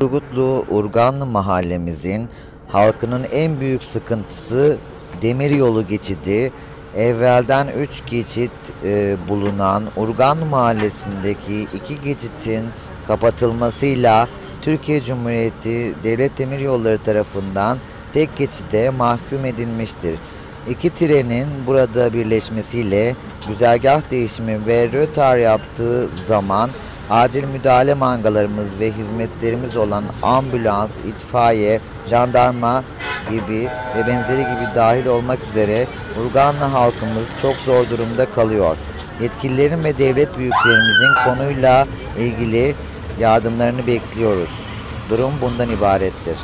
Turgutlu Urganlı mahallemizin halkının en büyük sıkıntısı demiryolu geçidi. Evvelden 3 geçit e, bulunan Urganlı mahallesindeki iki geçitin kapatılmasıyla Türkiye Cumhuriyeti Devlet Demiryolları tarafından tek geçide mahkum edilmiştir. İki trenin burada birleşmesiyle güzergah değişimi ve rötar yaptığı zaman acil müdahale mangalarımız ve hizmetlerimiz olan ambulans, itfaiye, jandarma gibi ve benzeri gibi dahil olmak üzere Urganlı halkımız çok zor durumda kalıyor. Yetkililerin ve devlet büyüklerimizin konuyla ilgili yardımlarını bekliyoruz. Durum bundan ibarettir.